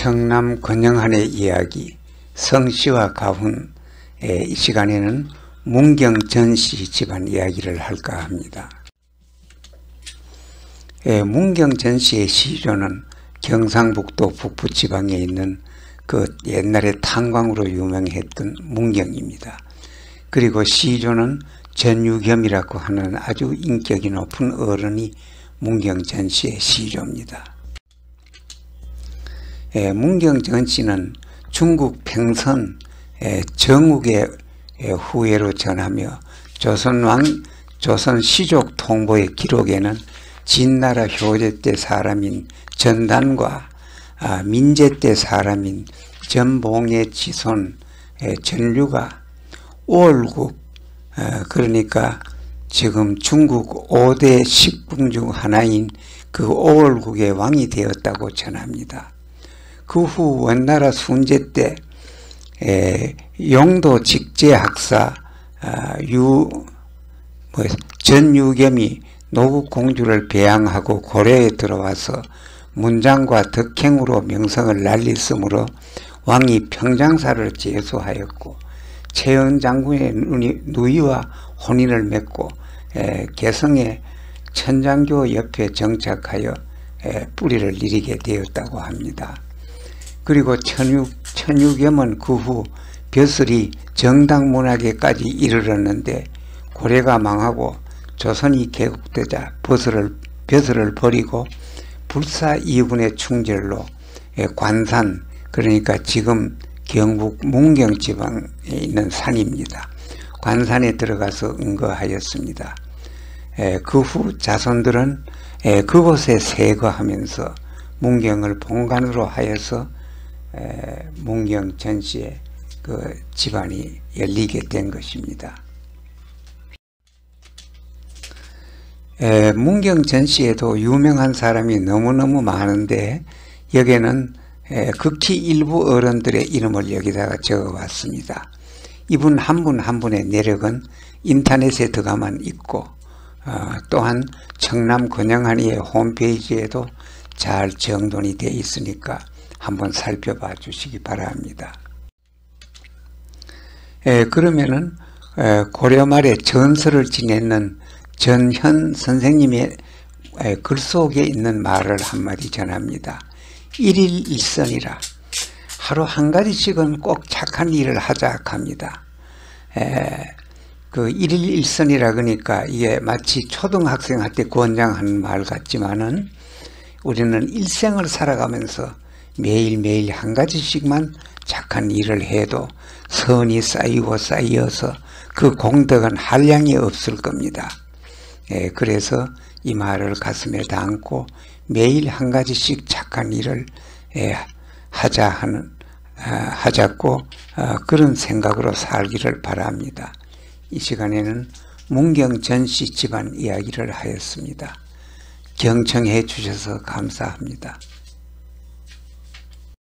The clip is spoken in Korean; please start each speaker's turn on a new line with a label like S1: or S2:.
S1: 청남 권영한의 이야기 성씨와 가훈의 이 시간에는 문경 전 씨 집안 이야기를 할까 합니다. 예, 문경 전 씨의 시조는 경상북도 북부 지방에 있는 그 옛날에 탄광으로 유명했던 문경입니다. 그리고 시조는 전유겸이라고 하는 아주 인격이 높은 어른이 문경 전 씨의 시조입니다. 예, 문경 전씨는 중국 평선 예, 정욱의 예, 후예로 전하며 조선왕 조선 시족 통보의 기록에는 진나라 효제 때 사람인 전단과 아, 민제 때 사람인 전봉의 지손 예, 전류가 5월국 어, 그러니까 지금 중국 5대 식궁 중 하나인 그 5월국의 왕이 되었다고 전합니다. 그 후 원나라 순제 때 에, 용도 직제학사 아, 유, 뭐, 전유겸이 노국 공주를 배양하고 고려에 들어와서 문장과 덕행으로 명성을 날리으므로 왕이 평장사를 제소하였고 최은 장군의 누이와 혼인을 맺고 에, 개성의 천장교 옆에 정착하여 에, 뿌리를 내리게 되었다고 합니다. 그리고 천육, 천유겸은 그후 벼슬이 정당 문학에까지 이르렀는데 고려가 망하고 조선이 개국되자 버슬을, 벼슬을 버리고 불사 이군의 충절로 관산 그러니까 지금 경북 문경 지방에 있는 산입니다. 관산에 들어가서 응거하였습니다. 그 후 자손들은 그곳에 세거하면서 문경을 본관으로 하여서 문경 전시에 그 집안이 열리게 된 것입니다. 에, 문경 전 시에도 유명한 사람이 너무너무 많은데 여기에는 에, 극히 일부 어른들의 이름을 여기다가 적어봤습니다. 이분 한 분한 한 분의 내력은 인터넷에 들어가만 있고 어, 또한 청남 권영한이의 홈페이지에도 잘 정돈이 되어 있으니까 한번 살펴봐 주시기 바랍니다. 에, 그러면은 에, 고려 말에 전설을 지냈는 전현 선생님의 에, 글 속에 있는 말을 한마디 전합니다. 일일 일선이라 하루 한 가지씩은 꼭 착한 일을 하자 합니다. 에, 그 일일 일선이라 그러니까 이게 마치 초등학생한테 권장하는 말 같지만은 우리는 일생을 살아가면서 매일매일 한 가지씩만 착한 일을 해도 선이 쌓이고 쌓여서 그 공덕은 한량이 없을 겁니다. 예, 그래서 이 말을 가슴에 담고 매일 한 가지씩 착한 일을 예, 하자 하는 아, 하자고 아, 그런 생각으로 살기를 바랍니다. 이 시간에는 문경 전시 집안 이야기를 하였습니다. 경청해 주셔서 감사합니다.